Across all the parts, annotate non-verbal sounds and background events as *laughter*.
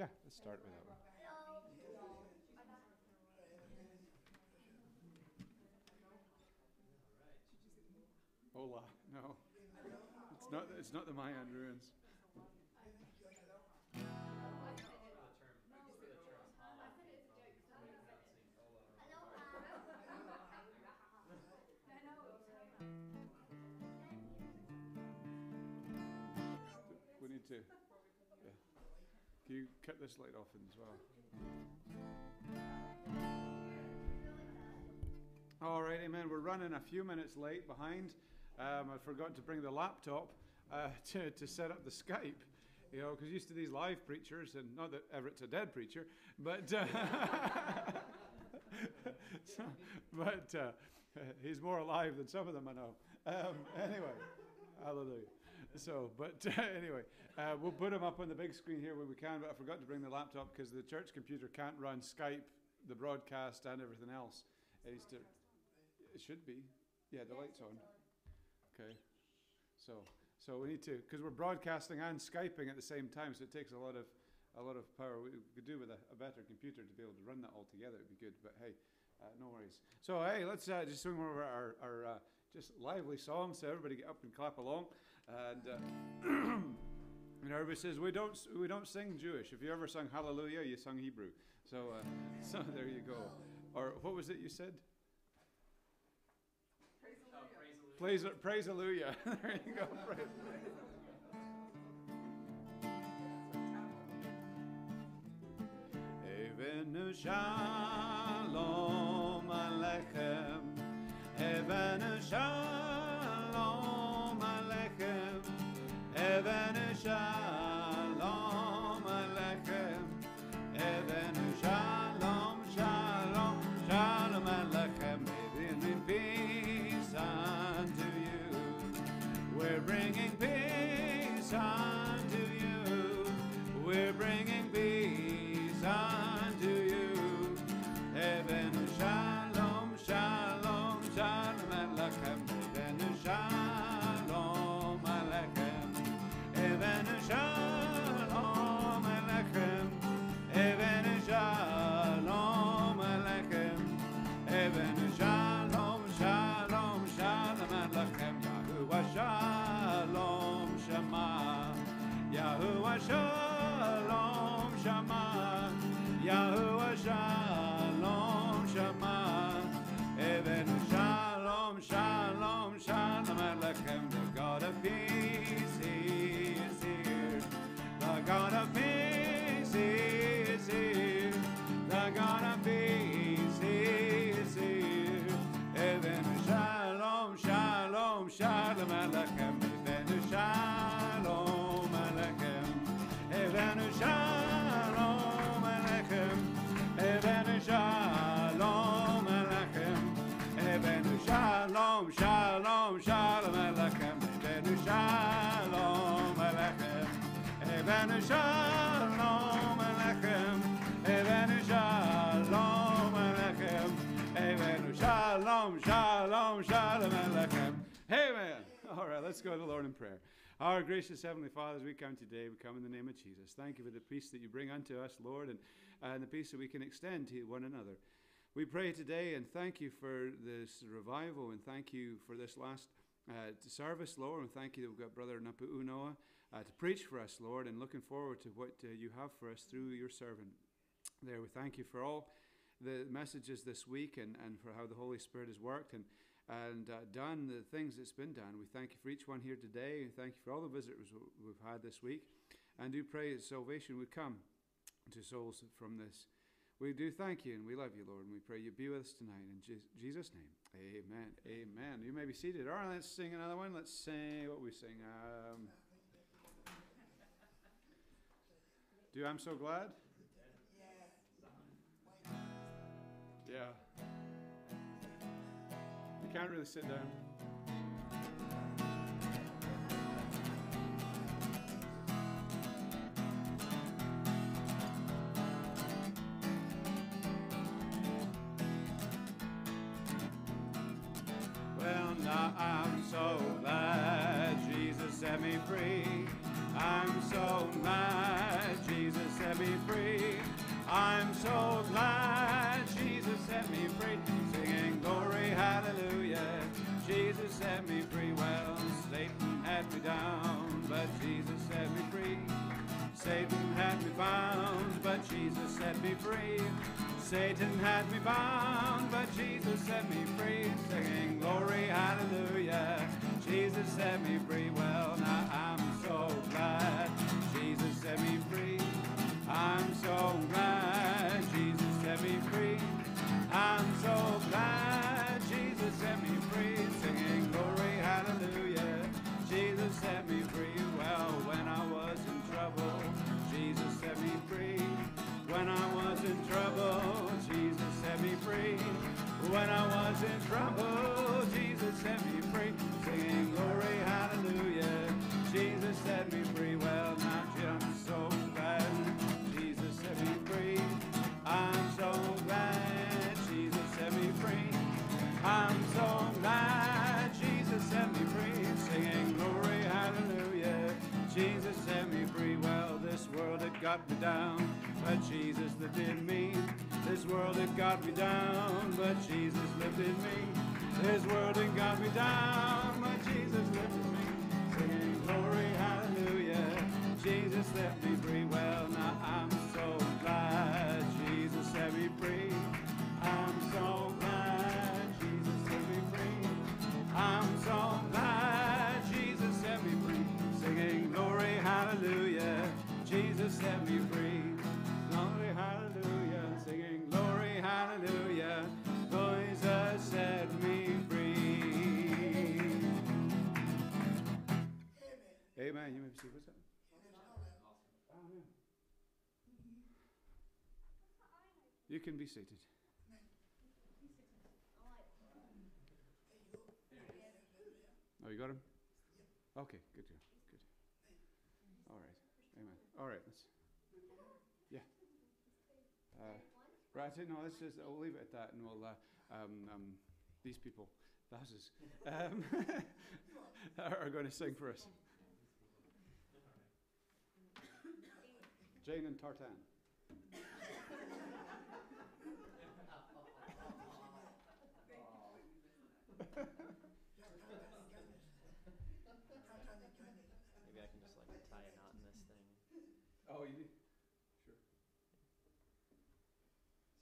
Yeah, let's start with that one. Hola. No. It's not it's not the Mayan ruins. We need to. You cut this light off as well? All right, amen. We're running a few minutes late behind. Um, I forgot to bring the laptop uh, *laughs* to, to set up the Skype, you know, because used to these live preachers, and not that Everett's a dead preacher, but uh, *laughs* so, but uh, *laughs* he's more alive than some of them I know. Um, anyway, hallelujah. So, but uh, *laughs* anyway, uh, we'll put them up on the big screen here when we can. But I forgot to bring the laptop because the church computer can't run Skype, the broadcast, and everything else. It needs to. It should be. Yeah, the light's on. Okay. So, so we need to because we're broadcasting and skyping at the same time, so it takes a lot of a lot of power. We could do with a, a better computer to be able to run that all together. It'd be good. But hey, uh, no worries. So hey, let's uh, just swing over our our uh, just lively song. So everybody get up and clap along. And uh, *clears throat* you know, everybody says we don't we don't sing Jewish. If you ever sung Hallelujah, you sung Hebrew. So uh, *laughs* so there you go. Or what was it you said? Praise, praise Hallelujah. *laughs* there you go. Praise. Shalom shalom Hevenu shalom let's go to the Lord in prayer. Our gracious Heavenly Father, as we come today, we come in the name of Jesus. Thank you for the peace that you bring unto us, Lord, and, and the peace that we can extend to one another. We pray today and thank you for this revival and thank you for this last uh, service, Lord, and thank you that we've got Brother Napu Unoa uh, to preach for us, Lord, and looking forward to what uh, you have for us through your servant. There, we thank you for all the messages this week and, and for how the Holy Spirit has worked and, and uh, done the things that's been done. We thank you for each one here today and thank you for all the visitors we've had this week. And do pray that salvation would come to souls from this. We do thank you and we love you, Lord, and we pray you be with us tonight. In Jesus' name, amen. Amen. You may be seated. All right, let's sing another one. Let's sing what we sing. Um, do I'm so glad? Yeah. Can't really sit down. Well, now I'm so glad Jesus set me free. I'm so glad Jesus set me free. I'm so glad Jesus set me free. Set me free. Well, Satan had me down, but Jesus set me free. Satan had me bound, but Jesus set me free. Satan had me bound, but Jesus set me free. Singing glory, hallelujah. Jesus set me free. When I was in trouble, Jesus set me free. Singing glory, hallelujah. Jesus set me free. Well, now I'm so glad Jesus set me free. I'm so glad Jesus set me free. I'm so glad Jesus set me free. Singing glory, hallelujah. Jesus set me free. Well, this world had got me down, but Jesus in me. This world had got me down, but Jesus in me. This world had got me down, but Jesus in me. Singing glory, hallelujah. Jesus set me free. Well, now I'm so glad Jesus set me free. I'm so glad Jesus set me free. I'm so glad You can be seated. Oh, you got him? Okay, good, good, good. All right, amen. All right, let's. Yeah. Uh, right, no, let's just, we'll leave it at that and we'll, uh, um, um, these people, thousands, um, *laughs* are going to sing for us. Jane and Tartan. Maybe I can just like tie a knot in this thing. Oh, you need? Sure.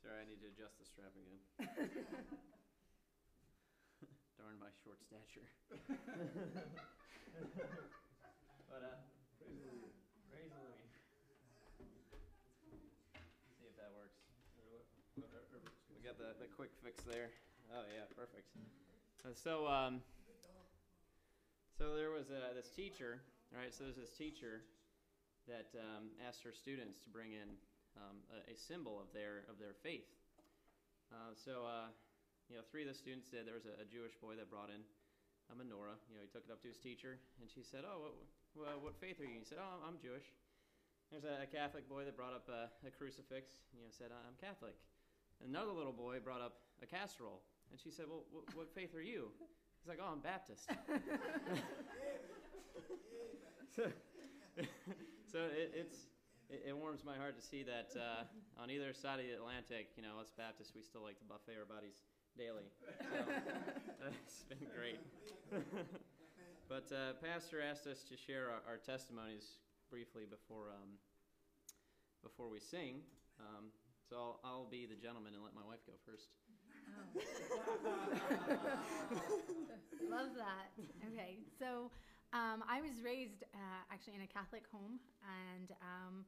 Sorry, I need to adjust the strap again. *laughs* Darn my short stature. *laughs* but uh, Praise the Lord. praise Louis. See if that works. We got the, the quick fix there. Oh yeah, perfect. Uh, so um, so there was uh, this teacher, right? So there's this teacher that um, asked her students to bring in um, a, a symbol of their of their faith. Uh, so uh, you know, three of the students did. There was a, a Jewish boy that brought in a menorah. You know, he took it up to his teacher, and she said, "Oh, what, well, what faith are you?" He said, "Oh, I'm Jewish." There's a, a Catholic boy that brought up a, a crucifix. You know, said, "I'm Catholic." Another little boy brought up a casserole, and she said, "Well, wh- what faith are you?" He's like, "Oh, I'm Baptist." *laughs* so, *laughs* so it, it's it, it warms my heart to see that uh, on either side of the Atlantic, you know, us Baptists, we still like to buffet our bodies daily. So, *laughs* it's been great. *laughs* but uh, Pastor asked us to share our, our testimonies briefly before um, before we sing. Um, so I'll, I'll be the gentleman and let my wife go first. *laughs* Love that. Okay, so um, I was raised uh, actually in a Catholic home, and um,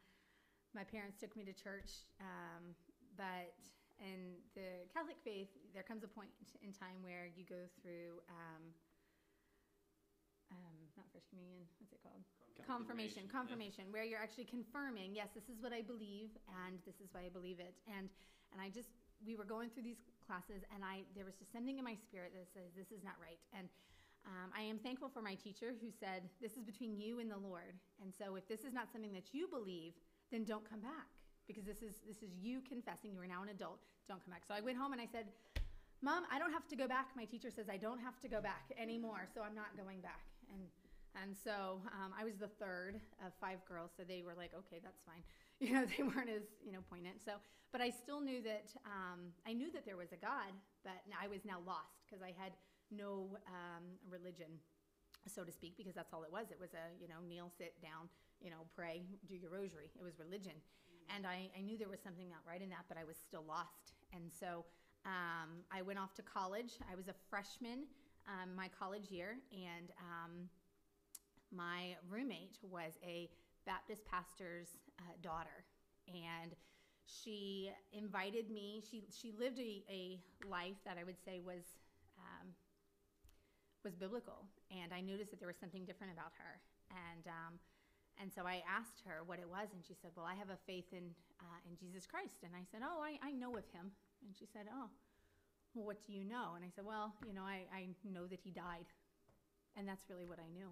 my parents took me to church. Um, but in the Catholic faith, there comes a point in time where you go through um, um, not first communion. What's it called? confirmation Yeah. confirmation where you're actually confirming yes this is what i believe and this is why i believe it and and i just we were going through these classes and i there was just something in my spirit that says this is not right and um, i am thankful for my teacher who said this is between you and the lord. And so if this is not something that you believe then don't come back because this is this is you confessing. You are now an adult. Don't come back. So i went home and i said mom i don't have to go back. My teacher says i don't have to go back anymore so i'm not going back. And And so um, I was the third of five girls, so they were like, okay, that's fine. *laughs* You know, they weren't as you know poignant. So, but I still knew that um, I knew that there was a God, but I was now lost because I had no um, religion, so to speak, because that's all it was. It was a you know kneel, sit down, you know, pray, do your rosary. It was religion, and I, I knew there was something not right in that, but I was still lost. And so um, I went off to college. I was a freshman um, my college year, and um, my roommate was a Baptist pastor's uh, daughter, and she invited me. She she lived a, a life that I would say was was biblical, and I noticed that there was something different about her, and um, and so I asked her what it was, and she said, "Well, I have a faith in uh, in Jesus Christ," and I said, "Oh, I, I know of him," and she said, "Oh." Well, what do you know? And I said, Well, you know, I, I know that he died. And that's really what I knew.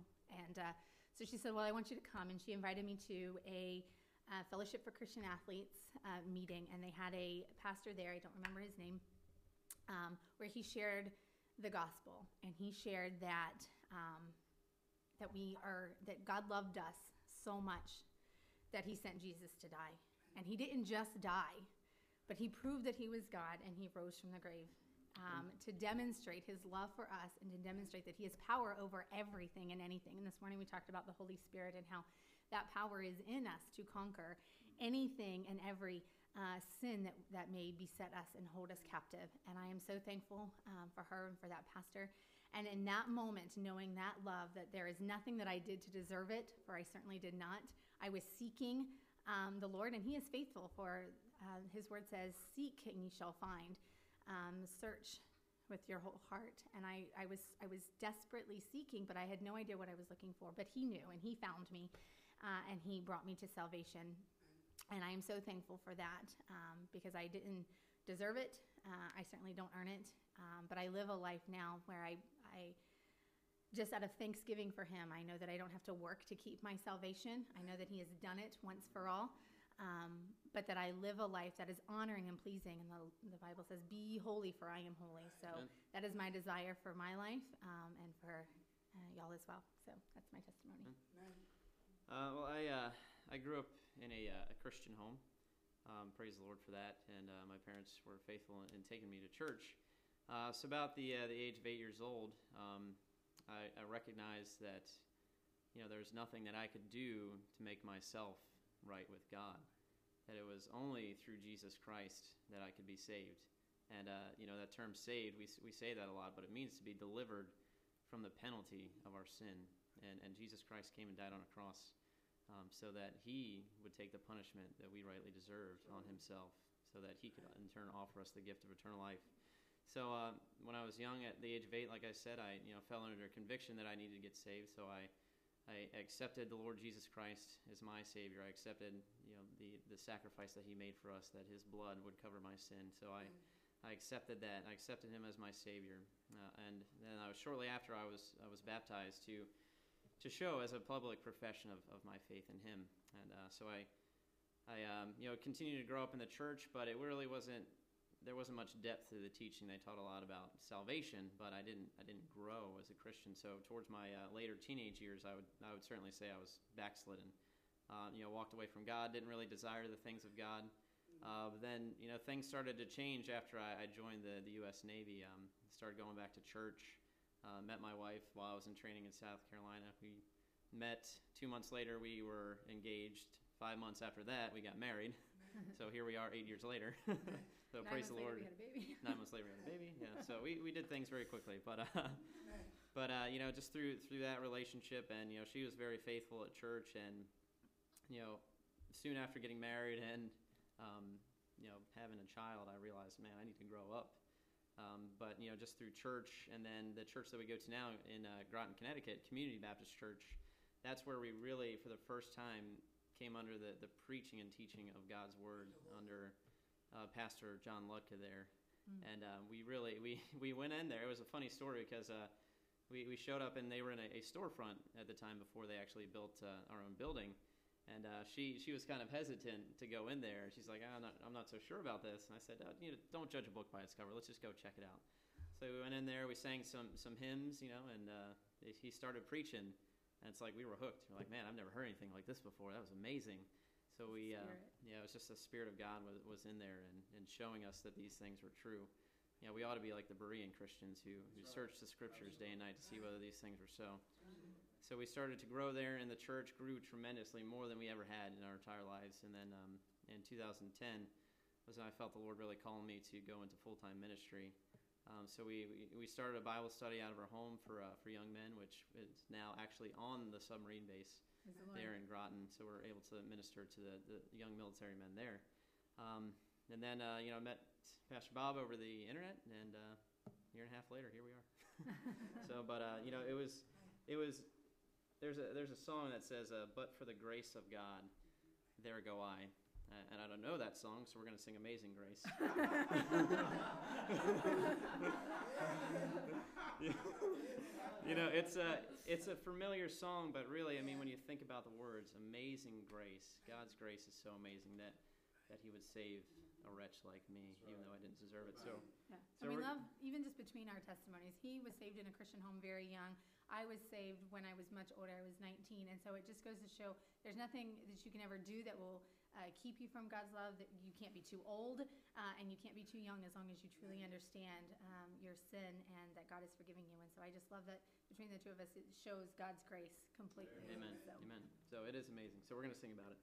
And uh, so she said, Well, I want you to come. And she invited me to a uh, Fellowship for Christian Athletes uh, meeting. And they had a pastor there, I don't remember his name, um, where he shared the gospel. And he shared that, um, that we are, that God loved us so much that he sent Jesus to die. And he didn't just die, but he proved that he was God and he rose from the grave um, to demonstrate his love for us and to demonstrate that he has power over everything and anything. And this morning we talked about the Holy Spirit and how that power is in us to conquer anything and every uh, sin that, that may beset us and hold us captive. And I am so thankful um, for her and for that pastor. And in that moment, knowing that love, that there is nothing that I did to deserve it, for I certainly did not. I was seeking um, the Lord, and He is faithful, for uh, His word says, Seek and ye shall find um, search with your whole heart. And I, I, was, I was desperately seeking, but I had no idea what I was looking for. But He knew, and He found me, uh, and He brought me to salvation. And I am so thankful for that um, because I didn't deserve it. Uh, I certainly don't earn it. Um, but I live a life now where I, I, just out of thanksgiving for Him, I know that I don't have to work to keep my salvation. I know that He has done it once for all um, but that I live a life that is honoring and pleasing. And the, the Bible says, Be holy, for I am holy. So Amen. that is my desire for my life um, and for uh, y'all as well. So that's my testimony. Uh, well, I uh, I grew up in a, uh, a Christian home. Um, praise the Lord for that. And uh, my parents were faithful in, in taking me to church. Uh, so about the uh, the age of eight years old, um, I, I recognized that you know there was nothing that I could do to make myself right with God. That it was only through Jesus Christ that I could be saved. And uh, you know that term "saved," we we say that a lot, but it means to be delivered from the penalty of our sin. And and Jesus Christ came and died on a cross um, so that He would take the punishment that we rightly deserved on Himself, so that He could in turn offer us the gift of eternal life. So uh, when I was young, at the age of eight, like I said, I you know fell under a conviction that I needed to get saved. So I I accepted the Lord Jesus Christ as my Savior. I accepted, you know, the, the sacrifice that He made for us, that His blood would cover my sin. So I, I accepted that. I accepted Him as my Savior. Uh, and then I was shortly after I was I was baptized to to show as a public profession of, of my faith in Him. And uh, so I I um, you know continued to grow up in the church, but it really wasn't there wasn't much depth to the teaching. They taught a lot about salvation, but I didn't I didn't grow as a Christian. So towards my uh, later teenage years, I would I would certainly say I was backslidden. Uh, you know, walked away from God, didn't really desire the things of God. Uh, but then you know things started to change after I, I joined the the U.S. Navy. Um, started going back to church. Uh, met my wife while I was in training in South Carolina. We met two months later. We were engaged. Five months after that, we got married. *laughs* so here we are, eight years later. *laughs* *laughs* so Nine praise months the later, Lord. we had a baby. Nine months later, we had a baby. Yeah. So we, we did things very quickly, but uh, but uh, you know, just through through that relationship, and you know, she was very faithful at church, and you know, soon after getting married and um, you know having a child, I realized, man, I need to grow up. Um, but you know, just through church, and then the church that we go to now in uh, Groton, Connecticut, Community Baptist Church, that's where we really, for the first time, came under the, the preaching and teaching of God's word under uh, Pastor John Lutka there. Mm. And uh, we really, we, *laughs* we went in there. It was a funny story because uh, we, we showed up and they were in a, a storefront at the time before they actually built uh, our own building. And uh, she, she was kind of hesitant to go in there. She's like, I'm not, I'm not so sure about this. And I said, oh, you know, don't judge a book by its cover. Let's just go check it out. So we went in there. We sang some, some hymns, you know, and uh, he started preaching. and it's like we were hooked. We're like, man, I've never heard anything like this before. That was amazing. So we, uh, yeah, it was just the spirit of God was, was in there and, and showing us that these things were true. Yeah, we ought to be like the Berean Christians who, who search the scriptures day and night to see whether these things were so. So we started to grow there, and the church grew tremendously, more than we ever had in our entire lives. And then um, in 2010 was when I felt the Lord really calling me to go into full time ministry. Um, so we, we, started a Bible study out of our home for, uh, for young men, which is now actually on the submarine base the there in Groton, so we're able to minister to the, the young military men there. Um, and then, uh, you know, I met Pastor Bob over the internet, and uh, a year and a half later, here we are. *laughs* so, but uh, you know, it was, it was. There's a there's a song that says, uh, "But for the grace of God, there go I," uh, and I don't know that song, so we're gonna sing "Amazing Grace." *laughs* you know, it's a it's a familiar song, but really, I mean, when you think about the words, "Amazing Grace," God's grace is so amazing that that He would save a wretch like me, even though I didn't deserve it. So, Yeah. So and we love, even just between our testimonies, he was saved in a Christian home very young. I was saved when I was much older. I was 19. And so it just goes to show there's nothing that you can ever do that will uh, keep you from God's love, that you can't be too old uh, and you can't be too young as long as you truly understand um, your sin and that God is forgiving you. And so I just love that between the two of us, it shows God's grace completely. Amen, So, Amen. So it is amazing. So we're gonna sing about it.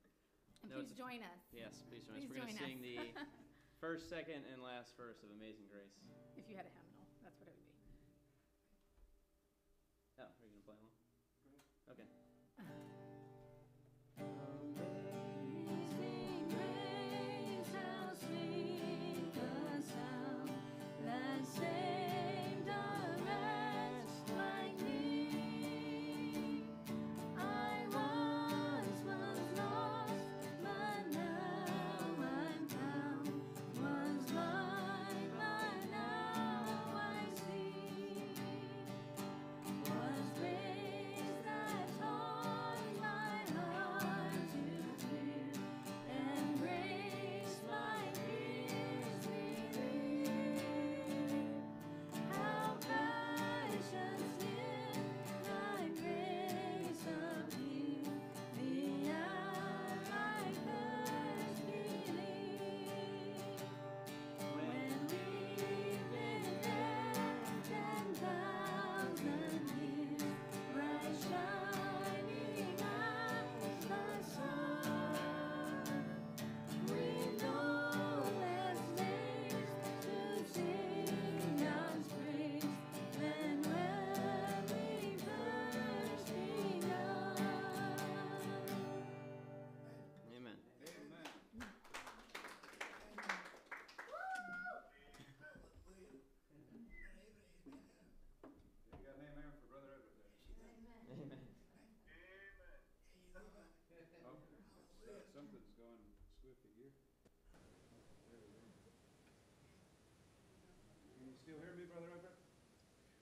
And No, please join us Yes, please join us. We're gonna sing the *laughs* first, second, and last verse of Amazing Grace. if you had a hymnal.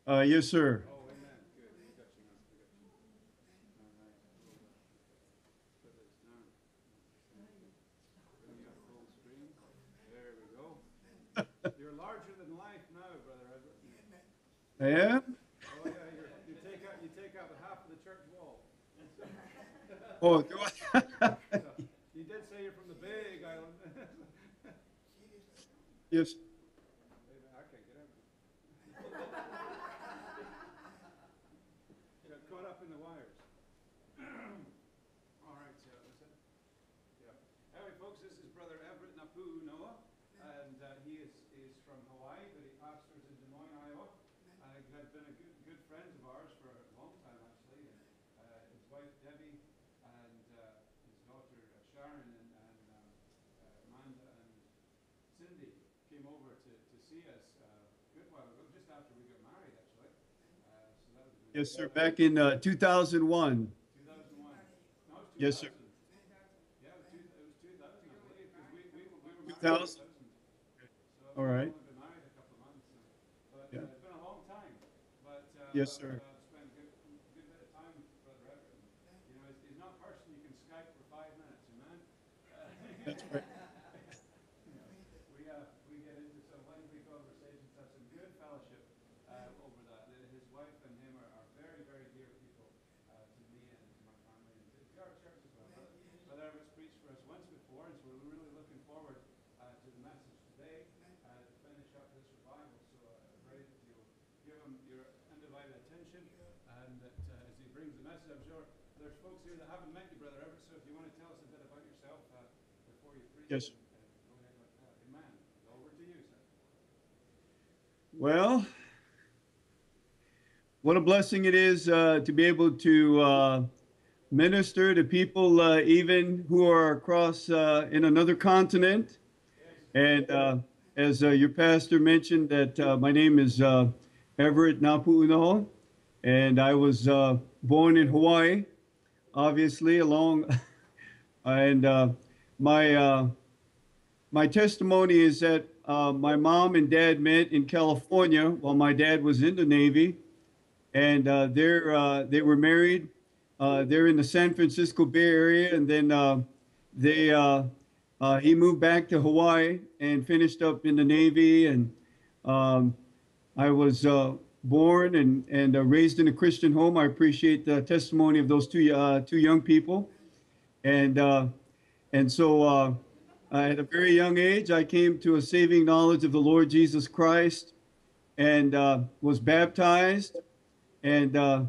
There we go. You're larger than life now, Brother. I am? Oh, yeah, you're, you take out, you take out half of the church wall. Oh, do I? You did say you're from the big island. *laughs* yes. Wait a minute, I can't get out. Got caught up in the wires. All right, so that's it. Yeah. Anyway, folks, this is Brother Everett Napu Noah, and uh, he is, is from Hawaii, but he pastors in Des Moines, Iowa. And he's been a good, good friend of ours for a long time, actually. And, uh, his wife Debbie and uh, his daughter uh, Sharon and, and um, uh, Amanda and Cindy came over to, to see us uh, a good while ago, just after we got married, actually. Uh, so that was Yes, sir. Back in uh, 2001. 2001. No, it was Yes, sir. 2000. Yeah, it was, two, it was 2000, I believe, because we, we, were- we were 2000? So All. But Yeah. it's been a long time. But uh, Yes, sir. That's right. We, uh, we get into some lengthy conversations, have some good fellowship uh, over that. Uh, His wife and him are, are very, very dear people uh, to me before, and so we're really looking forward uh, to the message today uh, to finish up this revival. So uh, I pray that you'll give him your undivided attention, and that uh, as he brings the message, I'm sure there's folks here that haven't met you, Brother Everett. So if you want to tell us a bit about yourself uh, before you preach, Yes. uh, go ahead like that. Amen. Over to you, sir. Well, what a blessing it is uh, to be able to uh, minister to people uh, even who are across uh, in another continent. And uh, as uh, your pastor mentioned, that my name is Everett Napu'uno, and I was born in Hawaii, obviously, along. *laughs* and my uh, my testimony is that uh, my mom and dad met in California while my dad was in the Navy, and uh, uh, they were married. Uh, they're in the San Francisco Bay Area, and then uh, they he moved back to Hawaii and finished up in the Navy. And um, I was born and and raised in a Christian home. I appreciate the testimony of those two two young people, and and so. Uh, at a very young age, I came to a saving knowledge of the Lord Jesus Christ and uh, was baptized. And uh,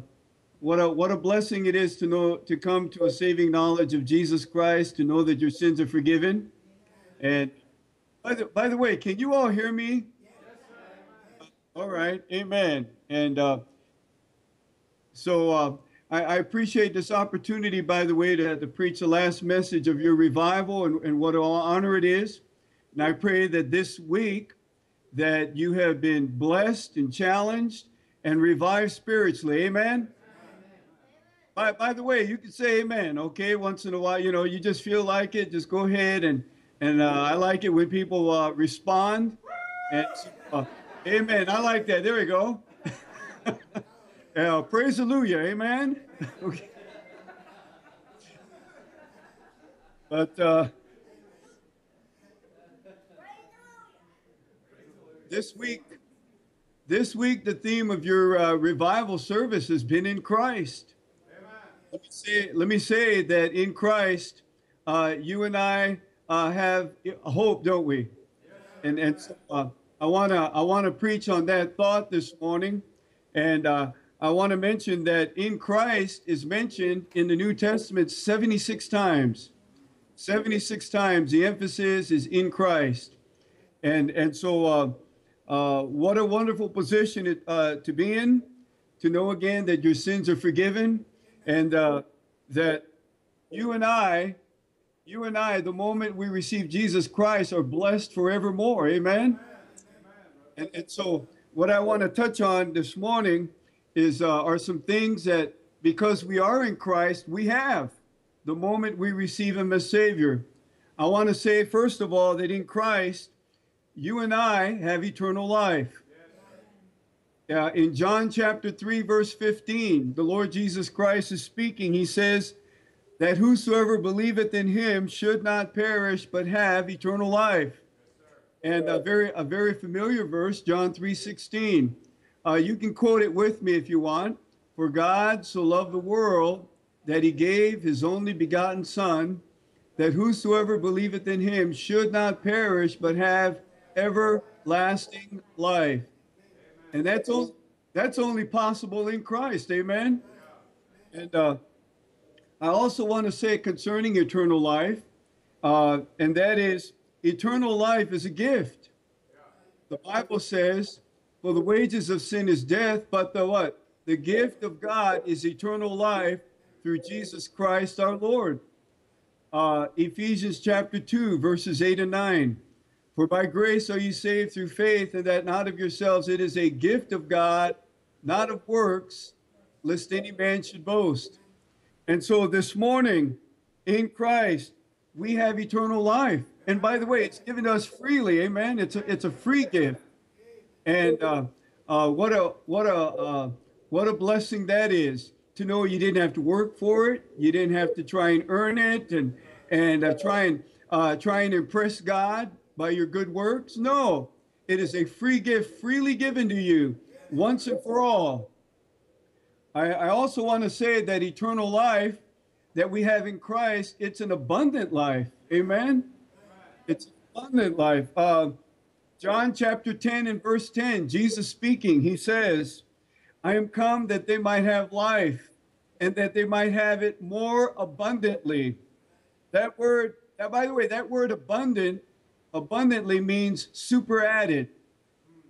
what a what a blessing it is to know to come to a saving knowledge of Jesus Christ, to know that your sins are forgiven. And by the by the way, can you all hear me? Yes, All right, Amen. And uh, so uh, I, I appreciate this opportunity, by the way, to, to preach the last message of your revival and, and what an honor it is. And I pray that this week that you have been blessed and challenged and revived spiritually. Amen. By, by the way, you can say amen, okay? Once in a while, you know, you just feel like it, just go ahead and and uh, I like it when people uh, respond. And uh, amen. I like that. There we go. *laughs* Yeah, praise hallelujah, amen. *laughs* okay. But uh, this week, this week, the theme of your uh, revival service has been in Christ. Let me say, let me say that in Christ, uh, you and I uh, have hope, don't we? And and so, uh, I wanna I wanna preach on that thought this morning, and uh, I want to mention that in Christ is mentioned in the New Testament 76 times. 76 times the emphasis is in Christ. And, and so, uh, uh, what a wonderful position it, uh, to be in, to know again that your sins are forgiven, and uh, that you and I, you and I, the moment we receive Jesus Christ, are blessed forevermore. Amen. And, and so, what I want to touch on this morning is uh, are some things that because we are in Christ, we have the moment we receive Him as Savior. I want to say, first of all, that in Christ, you and I have eternal life. Uh, in John chapter 3, verse 15, the Lord Jesus Christ is speaking. He says that whosoever believeth in him should not perish, but have eternal life. And a very, a very familiar verse, John 3 16. Uh, you can quote it with me if you want. For God so loved the world that he gave his only begotten Son, that whosoever believeth in him should not perish, but have everlasting life. And that's, o- that's only possible in Christ. Amen. And uh, I also want to say concerning eternal life, uh, and that is eternal life is a gift. The Bible says, for the wages of sin is death, but the what? The gift of God is eternal life through Jesus Christ our Lord. Uh, Ephesians chapter 2, verses 8 and 9. For by grace are you saved through faith, and that not of yourselves, it is a gift of God, not of works, lest any man should boast. And so this morning, in Christ, we have eternal life. And by the way, it's given to us freely. Amen. It's a, it's a free gift. And uh, uh, what a what a uh, what a blessing that is to know you didn't have to work for it. You didn't have to try and earn it and and uh, try and uh, try and impress God by your good works. No, it is a free gift, freely given to you, once and for all. I, I also want to say that eternal life that we have in Christ, it's an abundant life. Amen. It's abundant life. Uh, John chapter 10 and verse 10, Jesus speaking, he says, I am come that they might have life and that they might have it more abundantly. That word, now, by the way, that word abundant, abundantly means super added.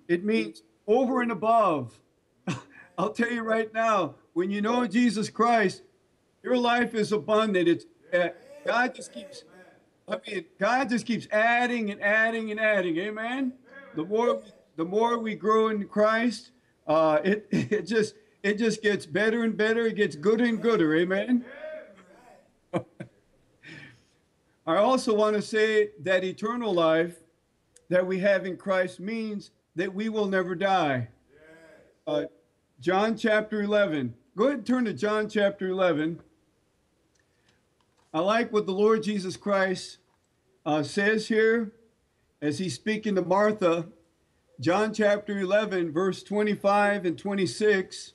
It means over and above. *laughs* I'll tell you right now, when you know Jesus Christ, your life is abundant. It's uh, God just keeps. I mean, God just keeps adding and adding and adding. Amen. The more, the more we grow in Christ, uh, it *laughs* it just it just gets better and better. It gets gooder and gooder. Amen. *laughs* I also want to say that eternal life that we have in Christ means that we will never die. Uh, John chapter 11. Go ahead and turn to John chapter 11. I like what the Lord Jesus Christ uh, says here as he's speaking to Martha. John chapter 11, verse 25 and 26.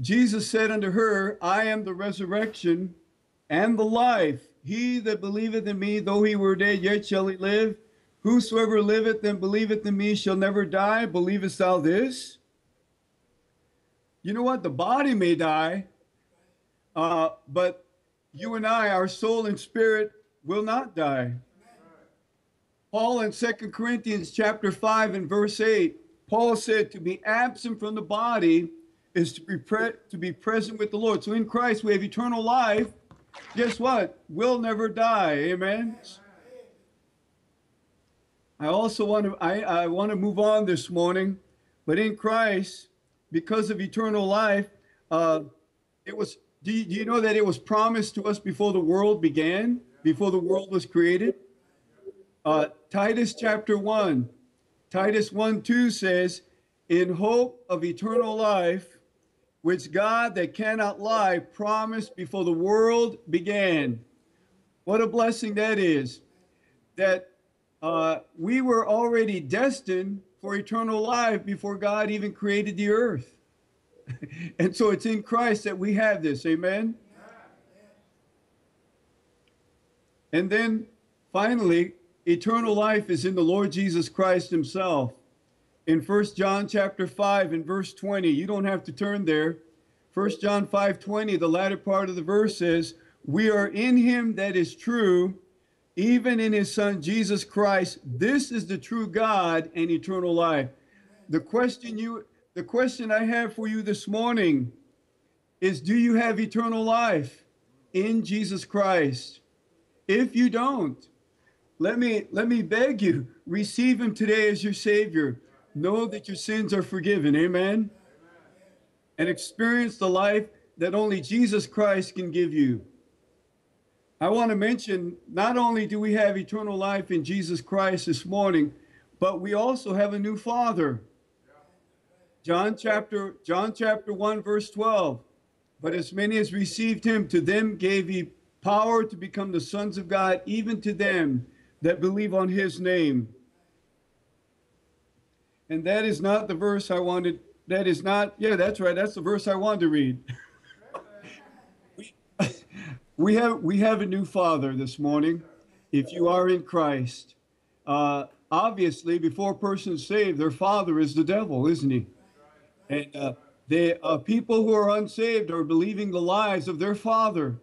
Jesus said unto her, I am the resurrection and the life. He that believeth in me, though he were dead, yet shall he live. Whosoever liveth and believeth in me shall never die. Believest thou this? You know what? The body may die, uh, but you and I, our soul and spirit, will not die. Paul in Second Corinthians chapter 5 and verse 8, Paul said to be absent from the body is to be to be present with the Lord. So in Christ we have eternal life. Guess what? We'll never die. Amen. I also want to I, I want to move on this morning, but in Christ, because of eternal life, uh, it was. Do you, do you know that it was promised to us before the world began, before the world was created? Uh, Titus chapter 1, Titus 1 2 says, In hope of eternal life, which God that cannot lie promised before the world began. What a blessing that is. That uh, we were already destined for eternal life before God even created the earth. *laughs* and so it's in Christ that we have this. Amen. And then finally, eternal life is in the Lord Jesus Christ himself. In 1 John chapter 5 and verse 20, you don't have to turn there. 1 John 5:20, the latter part of the verse says, "We are in him that is true, even in his son Jesus Christ. This is the true God and eternal life." The question you the question I have for you this morning is do you have eternal life in Jesus Christ? If you don't, let me let me beg you, receive him today as your savior. Know that your sins are forgiven. Amen. And experience the life that only Jesus Christ can give you. I want to mention not only do we have eternal life in Jesus Christ this morning, but we also have a new father. John chapter John chapter 1 verse 12. But as many as received him to them gave he power to become the sons of God even to them that believe on his name. And that is not the verse I wanted. That is not, yeah, that's right. That's the verse I wanted to read. *laughs* we, have we have a new father this morning. If you are in Christ, uh, obviously, before a person's saved, their father is the devil, isn't he? And uh, the uh, people who are unsaved are believing the lies of their father.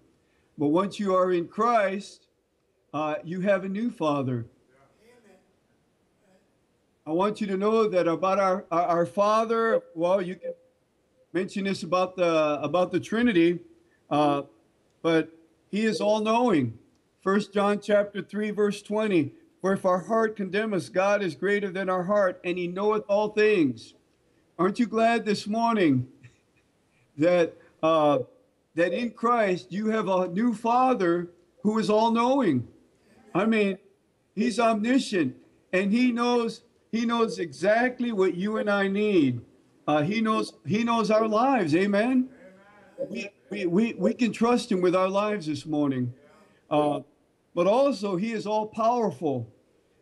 But once you are in Christ, uh, you have a new father. I want you to know that about our our, our Father. Well, you can mention this about the about the Trinity, uh, but He is all knowing. First John chapter three verse twenty. For if our heart condemn us, God is greater than our heart, and He knoweth all things. Aren't you glad this morning that uh, that in Christ you have a new Father who is all knowing? I mean, He's omniscient, and He knows he knows exactly what you and I need. Uh, he knows He knows our lives. Amen. We, we, we, we can trust Him with our lives this morning. Uh, but also, He is all powerful.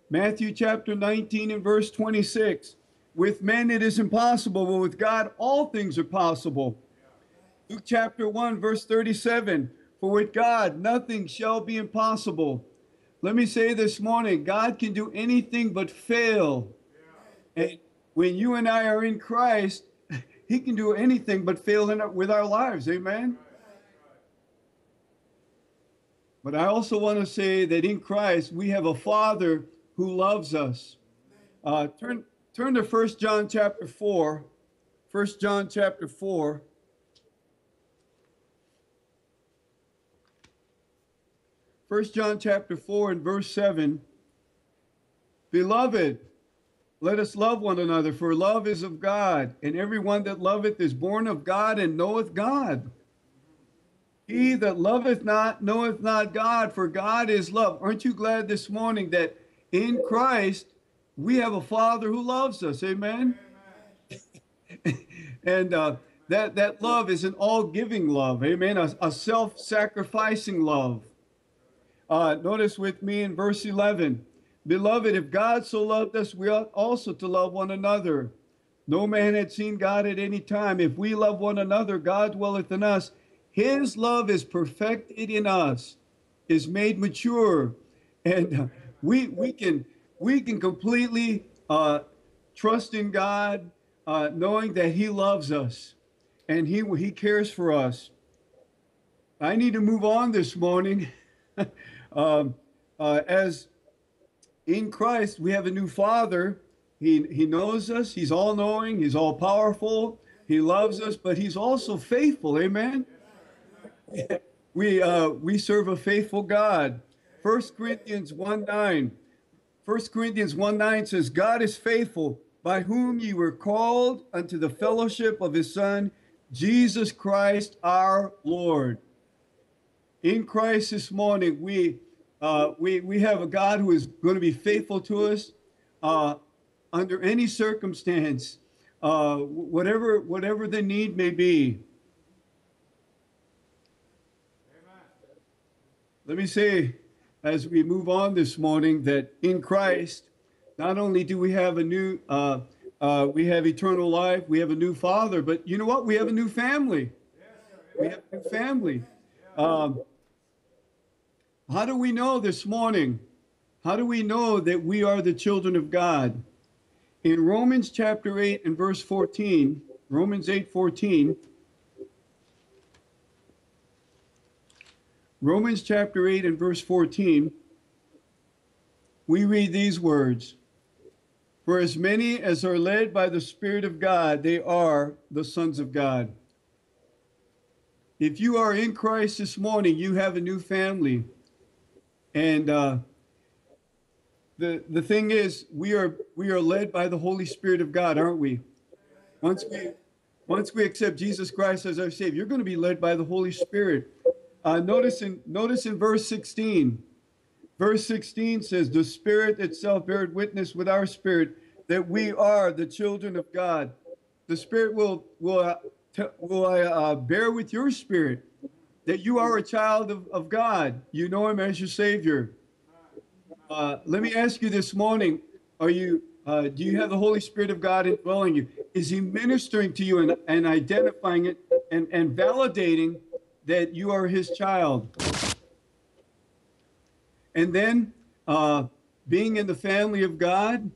Matthew chapter 19 and verse 26. With men it is impossible, but with God all things are possible. Luke chapter 1, verse 37 For with God nothing shall be impossible. Let me say this morning God can do anything but fail. And when you and I are in Christ, *laughs* He can do anything but fail in, with our lives. Amen. But I also want to say that in Christ we have a Father who loves us. Uh, turn turn to 1 John chapter 4. 1 John chapter 4. First John chapter 4 and verse 7. Beloved, let us love one another, for love is of God, and everyone that loveth is born of God and knoweth God. He that loveth not knoweth not God, for God is love. Aren't you glad this morning that in Christ we have a Father who loves us? Amen. *laughs* and uh, that that love is an all-giving love. Amen. A, a self-sacrificing love. Uh, notice with me in verse 11. Beloved, if God so loved us, we ought also to love one another. No man had seen God at any time. If we love one another, God dwelleth in us. His love is perfected in us, is made mature, and uh, we we can we can completely uh, trust in God, uh, knowing that He loves us and He He cares for us. I need to move on this morning. *laughs* um, uh, as in Christ, we have a new Father. He He knows us. He's all knowing. He's all powerful. He loves us, but He's also faithful. Amen *laughs* we uh, we serve a faithful God. First Corinthians 1 9. 1 Corinthians 1 9 says, God is faithful, by whom ye were called unto the fellowship of his Son, Jesus Christ our Lord. In Christ this morning, we uh, we we have a God who is going to be faithful to us uh, under any circumstance, uh, whatever whatever the need may be. Let me say, as we move on this morning, that in Christ, not only do we have a new, uh, uh, we have eternal life, we have a new Father, but you know what? We have a new family. We have a new family. Um, how do we know this morning? How do we know that we are the children of God? In Romans chapter 8 and verse 14, Romans 8 14, Romans chapter 8 and verse 14, we read these words For as many as are led by the Spirit of God, they are the sons of God. If you are in Christ this morning, you have a new family. And uh, the, the thing is, we are, we are led by the Holy Spirit of God, aren't we? Once we, once we accept Jesus Christ as our Savior, you're going to be led by the Holy Spirit. Uh, notice in notice in verse 16. Verse 16 says, "The Spirit itself beareth witness with our spirit that we are the children of God." The Spirit will will uh, will uh, bear with your spirit that you are a child of, of God. You know Him as your Savior. Uh, let me ask you this morning: Are you uh, do you have the Holy Spirit of God indwelling you? Is He ministering to you and, and identifying it and, and validating that you are his child. And then, uh, being in the family of God,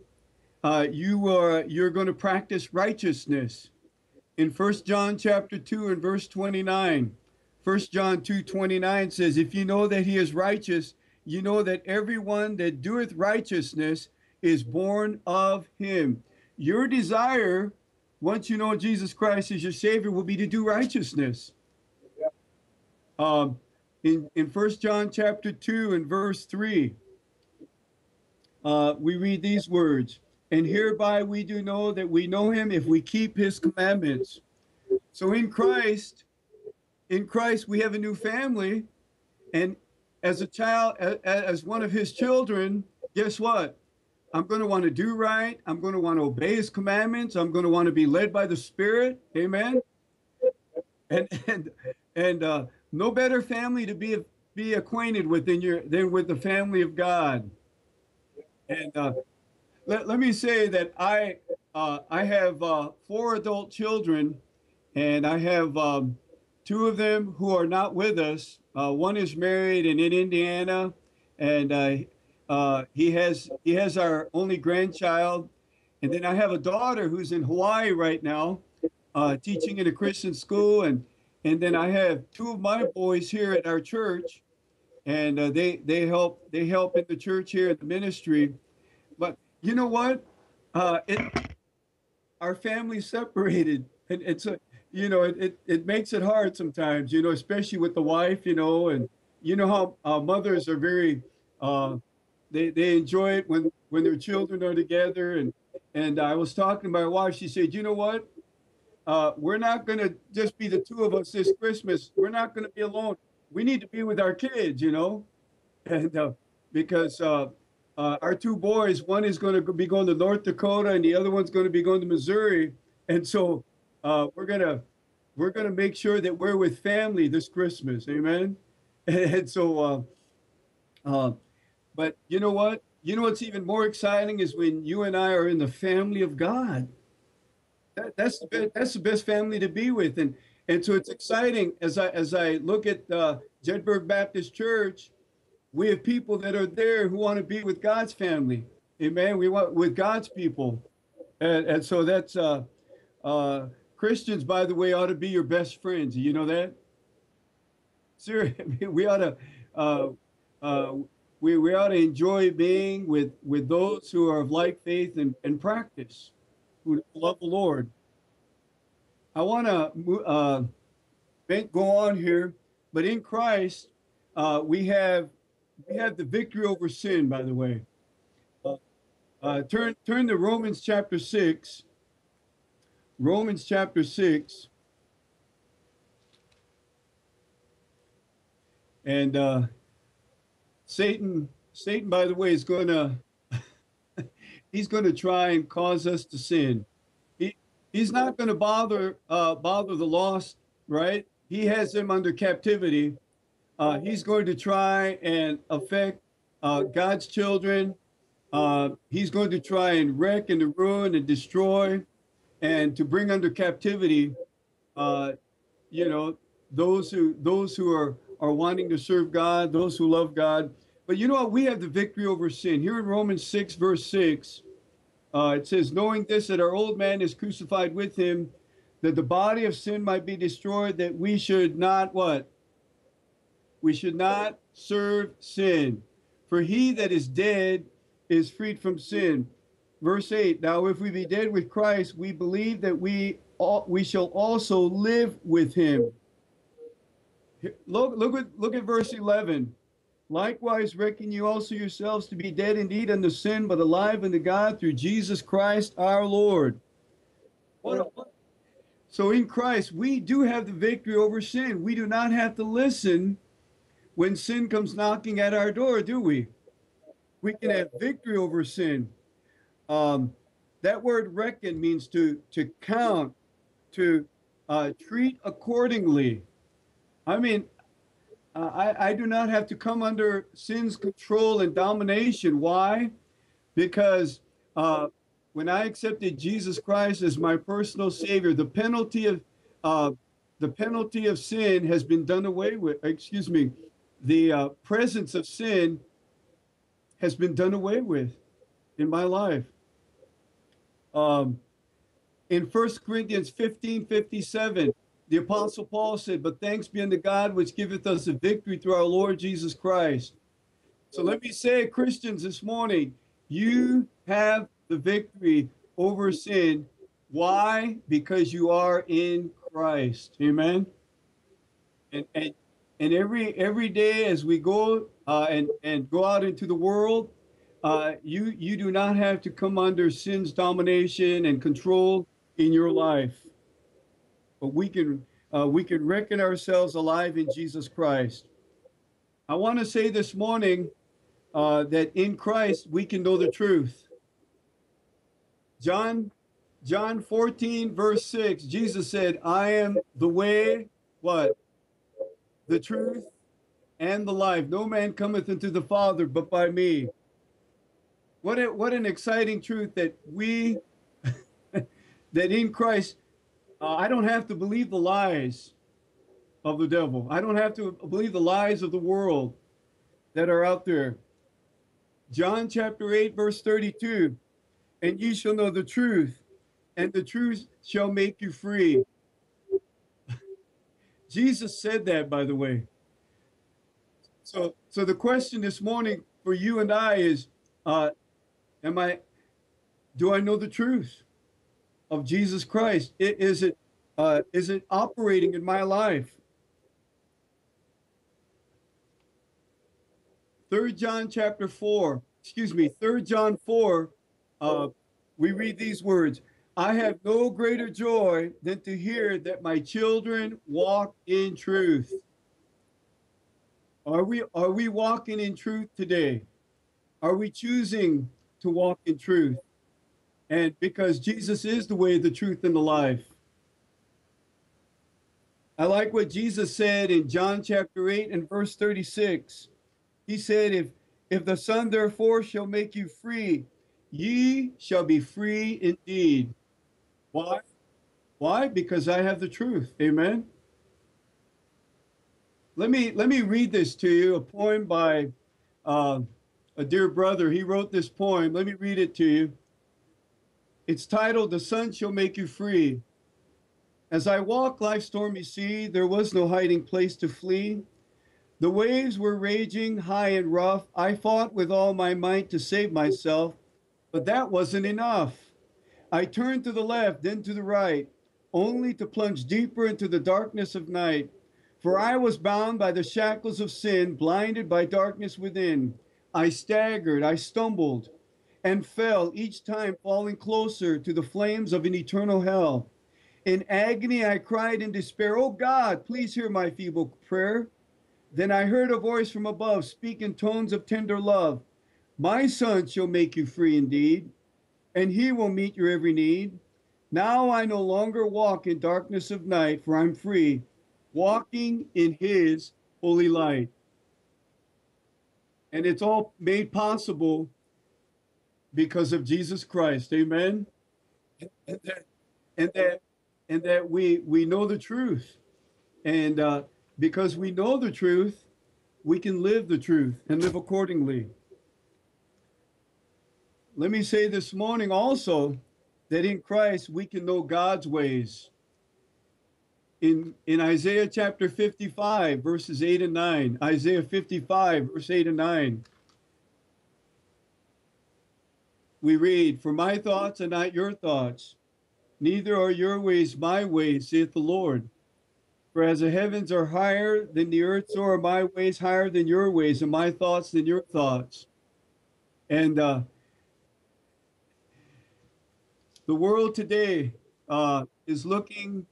uh, you are you're going to practice righteousness. In First John chapter 2 and verse 29, 1 John 2 29 says, If you know that he is righteous, you know that everyone that doeth righteousness is born of him. Your desire, once you know Jesus Christ as your Savior, will be to do righteousness. Um, in in First John chapter two and verse three, uh, we read these words, "And hereby we do know that we know Him if we keep His commandments." So in Christ, in Christ we have a new family, and as a child, as, as one of His children, guess what? I'm going to want to do right. I'm going to want to obey His commandments. I'm going to want to be led by the Spirit. Amen. And and and uh, no better family to be be acquainted with than your than with the family of God. And uh, let, let me say that I uh, I have uh, four adult children, and I have um, two of them who are not with us. Uh, one is married and in Indiana, and uh, he has he has our only grandchild. And then I have a daughter who's in Hawaii right now, uh, teaching in a Christian school, and and then I have two of my boys here at our church, and uh, they they help they help in the church here at the ministry. But you know what? Uh, it our family's separated, and it's a you know it, it it makes it hard sometimes. You know, especially with the wife. You know, and you know how uh, mothers are very uh, they they enjoy it when when their children are together. And and I was talking to my wife. She said, you know what? Uh, we're not going to just be the two of us this Christmas. We're not going to be alone. We need to be with our kids, you know, *laughs* and uh, because uh, uh, our two boys, one is going to be going to North Dakota, and the other one's going to be going to Missouri, and so uh, we're gonna we're gonna make sure that we're with family this Christmas, amen. *laughs* And so, uh, uh, but you know what? You know what's even more exciting is when you and I are in the family of God. That, that's the best, that's the best family to be with, and and so it's exciting as I as I look at uh, Jedburgh Baptist Church. We have people that are there who want to be with God's family, amen. We want with God's people, and and so that's uh, uh, Christians, by the way, ought to be your best friends. You know that. Seriously, *laughs* we ought to. Uh, uh, we, we ought to enjoy being with, with those who are of like faith and, and practice, who love the Lord. I want to uh, go on here, but in Christ, uh, we have we have the victory over sin. By the way, uh, uh, turn turn to Romans chapter six. Romans chapter six, and uh, Satan, Satan, by the way, is going to he's going to try and cause us to sin. He he's not going to bother uh, bother the lost, right? He has them under captivity. Uh, he's going to try and affect uh, God's children. Uh, he's going to try and wreck and to ruin and destroy, and to bring under captivity, uh, you know, those who those who are are wanting to serve God, those who love God. But you know what? We have the victory over sin. Here in Romans 6, verse 6, uh, it says, Knowing this, that our old man is crucified with him, that the body of sin might be destroyed, that we should not what? We should not serve sin. For he that is dead is freed from sin. Verse 8 Now, if we be dead with Christ, we believe that we, all, we shall also live with him. Look, look at look at verse 11. Likewise, reckon you also yourselves to be dead indeed unto sin, but alive unto God through Jesus Christ our Lord. So in Christ, we do have the victory over sin. We do not have to listen when sin comes knocking at our door, do we? We can have victory over sin. Um, that word reckon means to to count, to uh, treat accordingly. I mean, uh, I, I do not have to come under sin's control and domination. Why? Because uh, when I accepted Jesus Christ as my personal Savior, the penalty of uh, the penalty of sin has been done away with. Excuse me, the uh, presence of sin has been done away with in my life. Um, in 1 Corinthians 15 57, the Apostle Paul said, But thanks be unto God which giveth us a victory through our Lord Jesus Christ. So let me say, Christians, this morning, you have the victory over sin. Why? Because you are in Christ. Amen. And and, and every every day as we go uh, and and go out into the world, uh, you you do not have to come under sin's domination and control in your life but we can uh, we can reckon ourselves alive in Jesus Christ. I want to say this morning uh, that in Christ we can know the truth. John John 14 verse 6 Jesus said, "I am the way, what? The truth and the life. No man cometh into the Father but by me." What a, what an exciting truth that we *laughs* that in Christ uh, I don't have to believe the lies of the devil. I don't have to believe the lies of the world that are out there. John chapter 8, verse 32 And ye shall know the truth, and the truth shall make you free. *laughs* Jesus said that, by the way. So, so the question this morning for you and I is, uh, am I, do I know the truth of Jesus Christ? I- Is it, uh, is it operating in my life? Third John chapter four, excuse me, Third John four, uh, we read these words: "I have no greater joy than to hear that my children walk in truth." Are we are we walking in truth today? Are we choosing to walk in truth? And because Jesus is the way, the truth, and the life. I like what Jesus said in John chapter 8 and verse 36. He said, If if the Son therefore shall make you free, ye shall be free indeed. Why? Why? Because I have the truth. Amen. Let me let me read this to you, a poem by uh, a dear brother. He wrote this poem. Let me read it to you. It's titled "The Son Shall Make You Free." As I walk life's stormy sea, there was no hiding place to flee. The waves were raging high and rough. I fought with all my might to save myself, but that wasn't enough. I turned to the left, then to the right, only to plunge deeper into the darkness of night. For I was bound by the shackles of sin, blinded by darkness within. I staggered, I stumbled, and fell, each time falling closer to the flames of an eternal hell. In agony, I cried in despair, Oh God, please hear my feeble prayer. Then I heard a voice from above speak in tones of tender love My son shall make you free indeed, and he will meet your every need. Now I no longer walk in darkness of night, for I'm free, walking in his holy light. And it's all made possible because of Jesus Christ. Amen. And that, and that, and that we we know the truth. And uh, because we know the truth, we can live the truth and live accordingly. Let me say this morning also that in Christ we can know God's ways. In, in Isaiah chapter 55, verses 8 and 9, Isaiah 55, verse 8 and 9, we read, For my thoughts are not your thoughts, neither are your ways my ways, saith the Lord. For as the heavens are higher than the earth, so are my ways higher than your ways, and my thoughts than your thoughts. And uh, the world today uh, is looking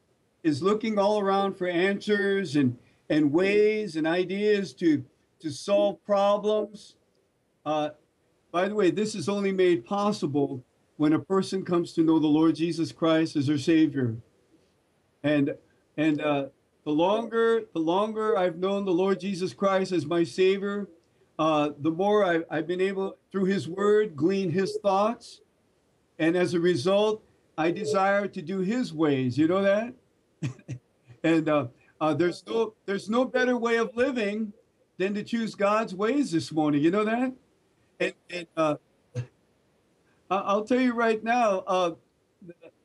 is looking all around for answers and and ways and ideas to to solve problems. Uh, by the way, this is only made possible when a person comes to know the Lord Jesus Christ as their Savior. And and uh, the longer the longer I've known the Lord Jesus Christ as my Savior, uh, the more I, I've been able through His Word glean His thoughts, and as a result, I desire to do His ways. You know that, *laughs* and uh, uh, there's no there's no better way of living than to choose God's ways this morning. You know that, and, and uh, I'll tell you right now. Uh,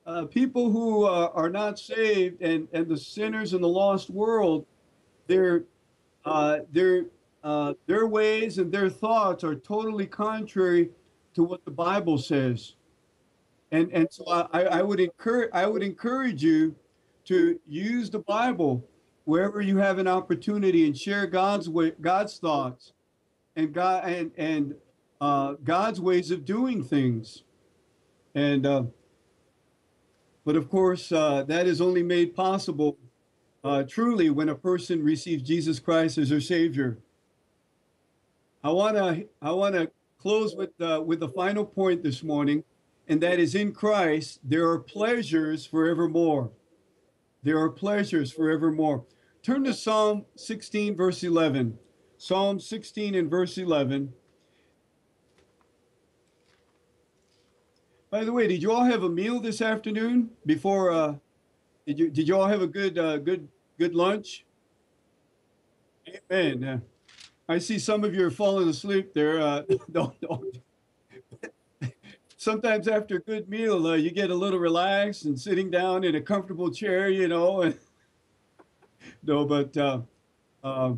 uh, people who uh, are not saved and, and the sinners in the lost world, their uh, their uh, their ways and their thoughts are totally contrary to what the Bible says. And and so I, I would encourage I would encourage you to use the Bible wherever you have an opportunity and share God's way God's thoughts and God and and uh, God's ways of doing things. And uh, but of course, uh, that is only made possible uh, truly when a person receives Jesus Christ as their Savior. I want to I want to close with uh, with the final point this morning, and that is in Christ there are pleasures forevermore. There are pleasures forevermore. Turn to Psalm 16, verse 11. Psalm 16 and verse 11. By the way, did you all have a meal this afternoon before? Uh, did you did you all have a good uh, good good lunch? Amen. Uh, I see some of you are falling asleep there. Uh, *laughs* don't, don't. Sometimes after a good meal, uh, you get a little relaxed and sitting down in a comfortable chair, you know. *laughs* And, no, but uh, uh,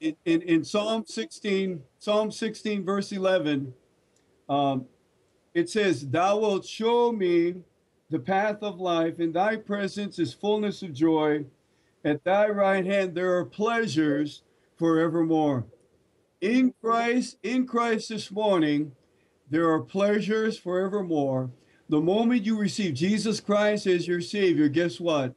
in, in, in Psalm 16, Psalm 16, verse 11, um, it says, Thou wilt show me the path of life. In thy presence is fullness of joy. At thy right hand there are pleasures forevermore. In Christ, in Christ this morning, there are pleasures forevermore. The moment you receive Jesus Christ as your Savior, guess what?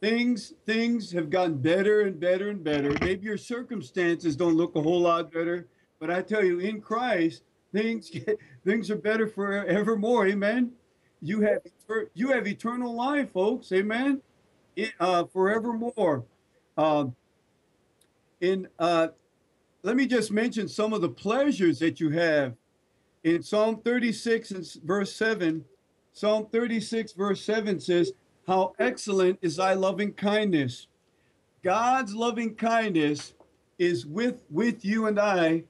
Things things have gotten better and better and better. Maybe your circumstances don't look a whole lot better, but I tell you, in Christ, things get, things are better forevermore. Amen. You have you have eternal life, folks. Amen. It, uh, forevermore. Um, in uh, let me just mention some of the pleasures that you have in Psalm 36 and verse 7. Psalm 36 verse 7 says, "How excellent is thy loving kindness." God's loving kindness is with with you and I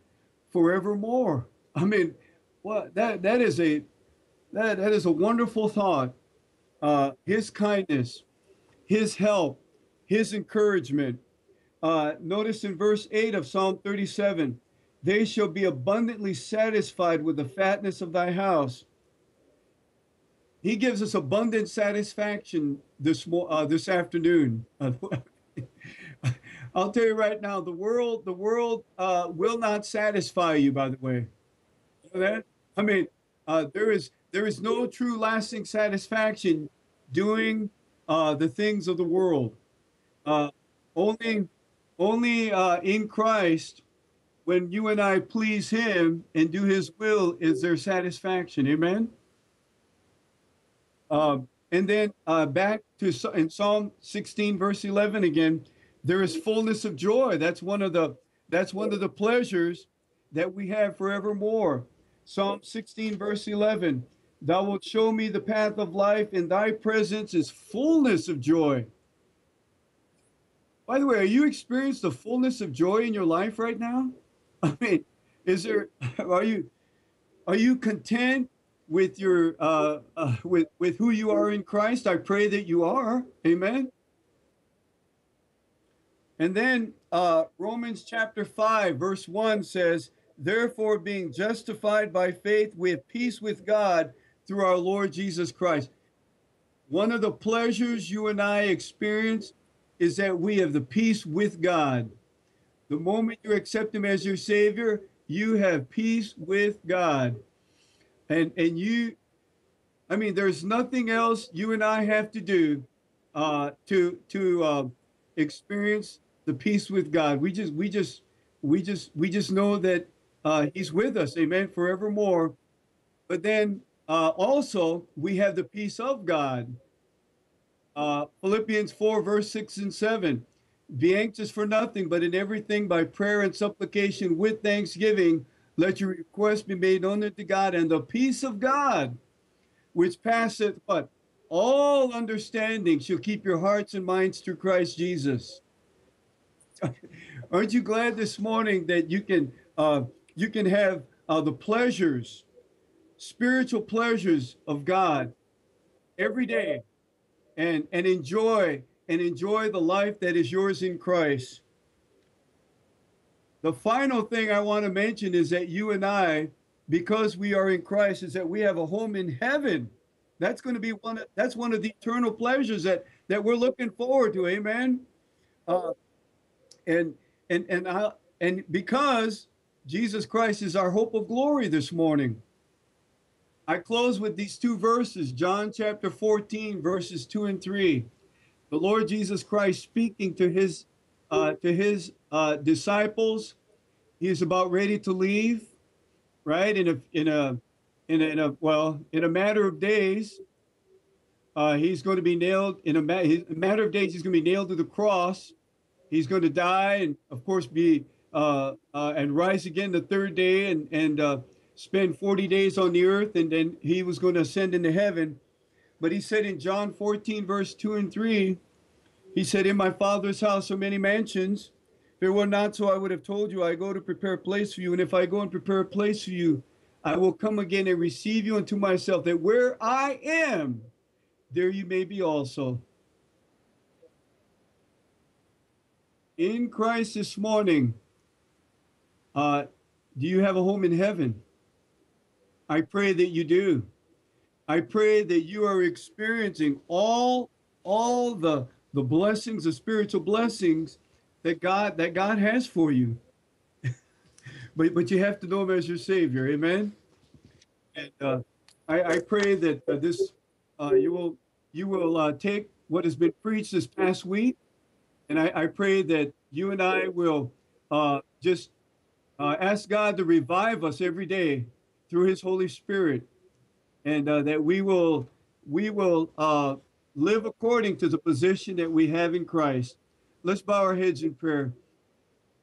forevermore. I mean, what that that is a that that is a wonderful thought. Uh, his kindness, his help, his encouragement. Uh, notice in verse 8 of Psalm 37 they shall be abundantly satisfied with the fatness of thy house. He gives us abundant satisfaction this uh, this afternoon. *laughs* I'll tell you right now, the world the world uh, will not satisfy you. By the way, that I mean, uh, there is there is no true lasting satisfaction doing uh, the things of the world. Uh, only, only uh, in Christ, when you and I please Him and do His will, is there satisfaction. Amen. Um, and then uh, back to in Psalm 16, verse 11 again, there is fullness of joy. That's one of the that's one of the pleasures that we have forevermore. Psalm 16, verse 11. Thou wilt show me the path of life. In thy presence is fullness of joy. By the way, are you experiencing the fullness of joy in your life right now? *laughs* I mean, is there are you are you content with your uh, uh with with who you are in Christ? I pray that you are. Amen. And then uh, Romans chapter 5, verse 1 says, Therefore, being justified by faith, we have peace with God through our Lord Jesus Christ. One of the pleasures you and I experience is that we have the peace with God. The moment you accept Him as your Savior, you have peace with God. And, and you, I mean, there's nothing else you and I have to do uh, to, to uh, experience the peace with God. We just, we just, we just, we just know that uh, He's with us, amen, forevermore. But then uh, also, we have the peace of God. Uh, Philippians 4, verse 6 and 7. Be anxious for nothing, but in everything by prayer and supplication with thanksgiving, let your request be made known to God, and the peace of God, which passeth what? All understanding shall keep your hearts and minds through Christ Jesus. *laughs* Aren't you glad this morning that you can uh, you can have uh, the pleasures spiritual pleasures of God every day and and enjoy and enjoy the life that is yours in Christ. The final thing I want to mention is that you and I because we are in Christ is that we have a home in heaven. That's going to be one of, that's one of the eternal pleasures that that we're looking forward to. Amen. Uh, and and and I, and because Jesus Christ is our hope of glory this morning. I close with these two verses, John chapter 14, verses 2 and 3. The Lord Jesus Christ speaking to his uh, to his uh, disciples. He is about ready to leave, right? In a in a in a, in a well, in a matter of days, uh, he's going to be nailed. In a, ma- a matter of days, he's going to be nailed to the cross. He's going to die, and of course, be uh, uh, and rise again the third day, and and uh, spend 40 days on the earth and then he was going to ascend into heaven. But he said in John 14, verse 2 and 3, he said, In my father's house are many mansions. If it were not so, I would have told you, I go to prepare a place for you. And if I go and prepare a place for you, I will come again and receive you unto myself, that where I am, there you may be also. In Christ this morning, uh, do you have a home in heaven? I pray that you do. I pray that you are experiencing all all the the blessings, the spiritual blessings that God that God has for you. *laughs* but but you have to know Him as your Savior. Amen. And uh, I, I pray that uh, this uh, you will you will uh, take what has been preached this past week, and I, I pray that you and I will uh, just uh, ask God to revive us every day through His Holy Spirit, and uh, that we will we will uh, live according to the position that we have in Christ. Let's bow our heads in prayer.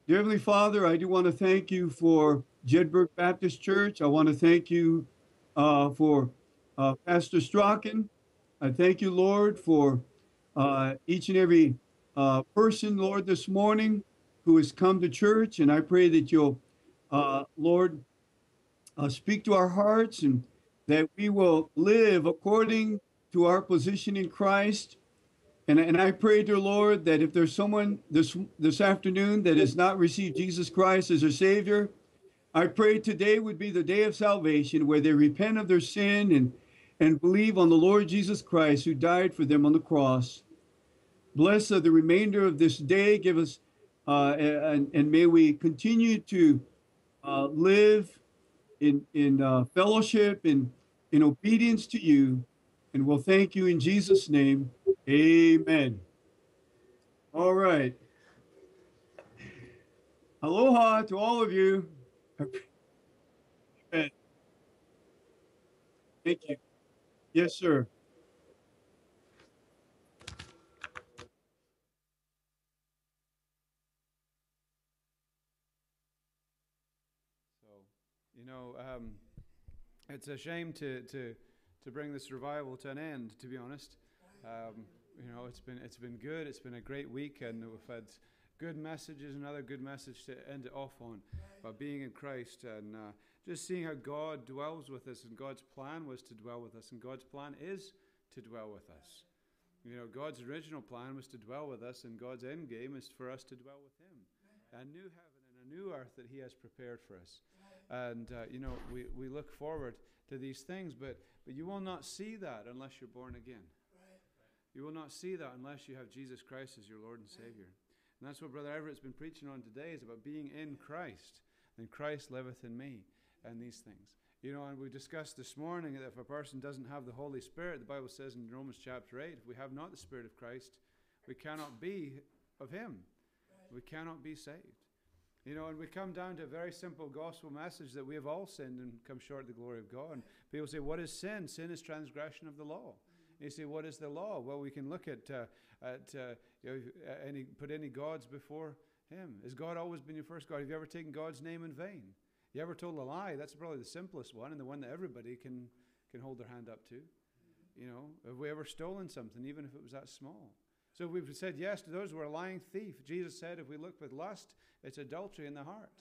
Dear Heavenly Father, I do want to thank you for Jedburgh Baptist Church. I want to thank you uh, for uh, Pastor Strachan. I thank you, Lord, for uh, each and every person, Lord, this morning who has come to church. And I pray that you'll, uh, Lord, uh, speak to our hearts and that we will live according to our position in Christ. And, and I pray, dear Lord, that if there's someone this this afternoon that has not received Jesus Christ as their Savior, I pray today would be the day of salvation where they repent of their sin and, and believe on the Lord Jesus Christ who died for them on the cross. Bless the remainder of this day. Give us, uh, and, and may we continue to uh, live in, in uh, fellowship and in obedience to you. And we'll thank you in Jesus' name. Amen. All right. Aloha to all of you. Thank you. Yes, sir. So, you um, it's a shame to, to, to bring this revival to an end, to be honest. Um, you know, it's been, it's been good. It's been a great week, and we've had good messages, another good message to end it off on about being in Christ and uh, just seeing how God dwells with us. And God's plan was to dwell with us, and God's plan is to dwell with us. You know, God's original plan was to dwell with us, and God's end game is for us to dwell with Him. A new heaven and a new earth that He has prepared for us. And, uh, you know, we, we look forward to these things, but, but you will not see that unless you're born again. You will not see that unless you have Jesus Christ as your Lord and Savior. And that's what Brother Everett's been preaching on today is about being in Christ. And Christ liveth in me and these things. You know, and we discussed this morning that if a person doesn't have the Holy Spirit, the Bible says in Romans chapter 8, if we have not the Spirit of Christ, we cannot be of Him. We cannot be saved. You know, and we come down to a very simple gospel message that we have all sinned and come short of the glory of God. And people say, What is sin? Sin is transgression of the law. You say, What is the law? Well, we can look at, uh, at uh, you know, any, put any gods before Him. Has God always been your first God? Have you ever taken God's name in vain? You ever told a lie? That's probably the simplest one and the one that everybody can, can hold their hand up to. You know, have we ever stolen something, even if it was that small? So if we've said yes to those, who are a lying thief. Jesus said if we look with lust, it's adultery in the heart.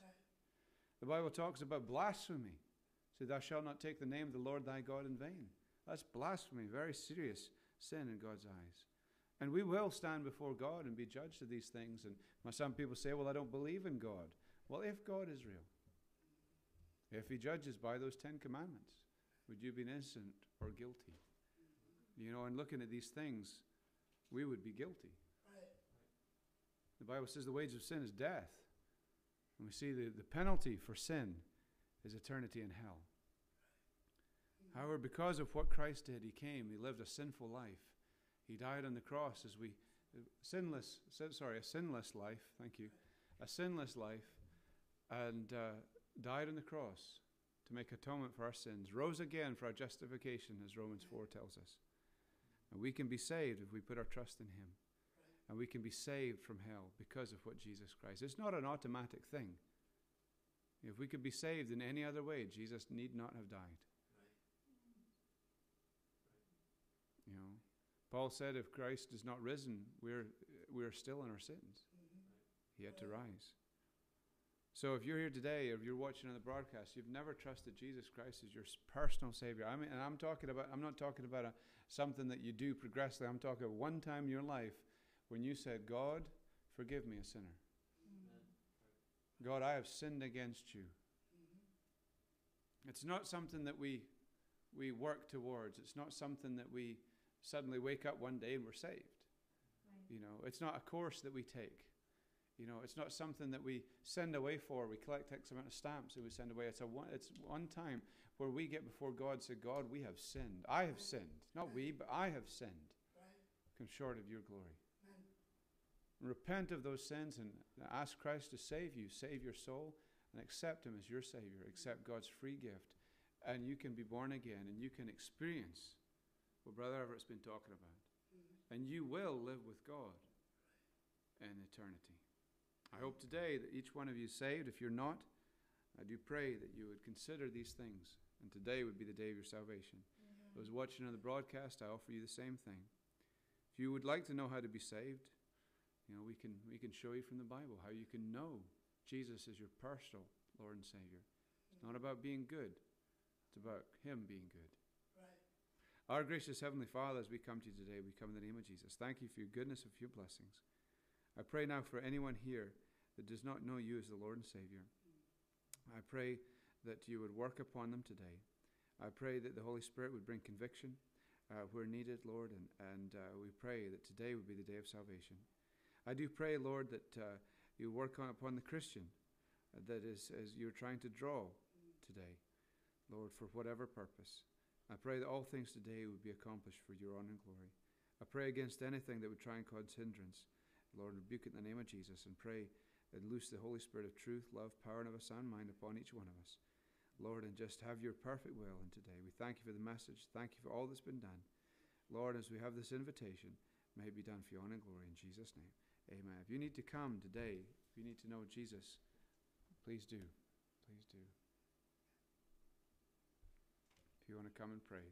The Bible talks about blasphemy. So thou shalt not take the name of the Lord thy God in vain. That's blasphemy, very serious sin in God's eyes. And we will stand before God and be judged of these things. And some people say, well, I don't believe in God. Well, if God is real, if he judges by those Ten Commandments, would you be innocent or guilty? You know, and looking at these things, we would be guilty. The Bible says the wage of sin is death. And we see the, the penalty for sin is eternity in hell. However, because of what Christ did, he came, he lived a sinful life. He died on the cross as we sinless sorry, a sinless life, thank you. A sinless life and uh, died on the cross to make atonement for our sins, rose again for our justification, as Romans 4 tells us. And we can be saved if we put our trust in Him. And we can be saved from hell because of what Jesus Christ. It's not an automatic thing. If we could be saved in any other way, Jesus need not have died. You know, Paul said, if Christ is not risen, we're, we're still in our sins. He had to rise. So if you're here today, or if you're watching on the broadcast, you've never trusted Jesus Christ as your personal Savior. I mean, and I'm talking about. I'm not talking about a, something that you do progressively. I'm talking about one time in your life when you said, "God, forgive me, a sinner." God, I have sinned against you. It's not something that we we work towards. It's not something that we suddenly wake up one day and we're saved. You know, it's not a course that we take. You know, it's not something that we send away for. We collect X amount of stamps and we send away. It's a one, it's one time where we get before God and say, God, we have sinned. I have sinned. Not we, but I have sinned. Come short of your glory. Repent of those sins and ask Christ to save you, save your soul, and accept Him as your Savior. Accept God's free gift. And you can be born again and you can experience what Brother Everett's been talking about. Mm-hmm. And you will live with God in eternity. I hope today that each one of you is saved. If you're not, I do pray that you would consider these things. And today would be the day of your salvation. Mm-hmm. Those watching on the broadcast, I offer you the same thing. If you would like to know how to be saved, you know, we can, we can show you from the Bible how you can know Jesus is your personal Lord and Savior. It's not about being good, it's about Him being good. Our gracious Heavenly Father, as we come to you today, we come in the name of Jesus. Thank you for your goodness and for your blessings. I pray now for anyone here that does not know you as the Lord and Savior. I pray that you would work upon them today. I pray that the Holy Spirit would bring conviction uh, where needed, Lord, and, and uh, we pray that today would be the day of salvation. I do pray, Lord, that uh, you work on, upon the Christian uh, that is as you're trying to draw today, Lord, for whatever purpose. I pray that all things today would be accomplished for your honor and glory. I pray against anything that would try and cause hindrance. Lord, rebuke it in the name of Jesus and pray and loose the Holy Spirit of truth, love, power, and of a sound mind upon each one of us. Lord, and just have your perfect will in today. We thank you for the message. Thank you for all that's been done. Lord, as we have this invitation, may it be done for your honor and glory in Jesus' name. Amen. If you need to come today, if you need to know Jesus, please do. Please do. If you want to come and pray,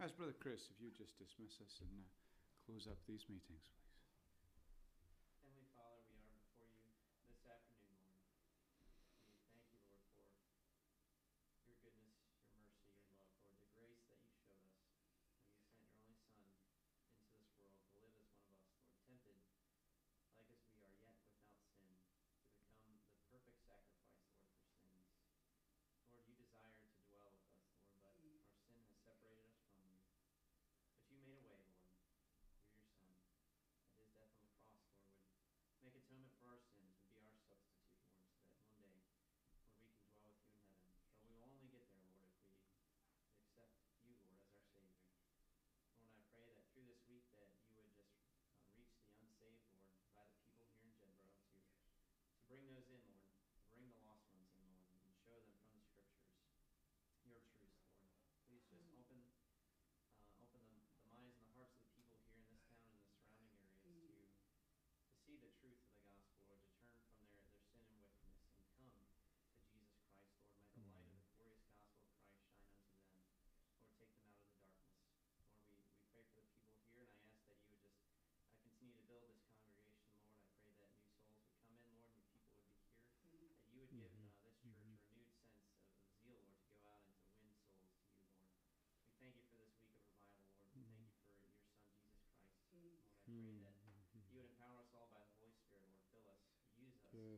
As Brother Chris, if you just dismiss us and uh, close up these meetings, please.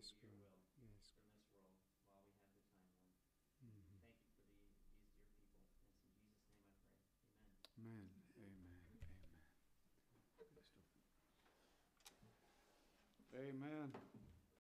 yes, to your will yes. from this world while we have the time, Lord. Mm-hmm. Thank you for the, these dear people. And it's in Jesus' name I pray. Amen. Amen. Amen. Amen. Amen.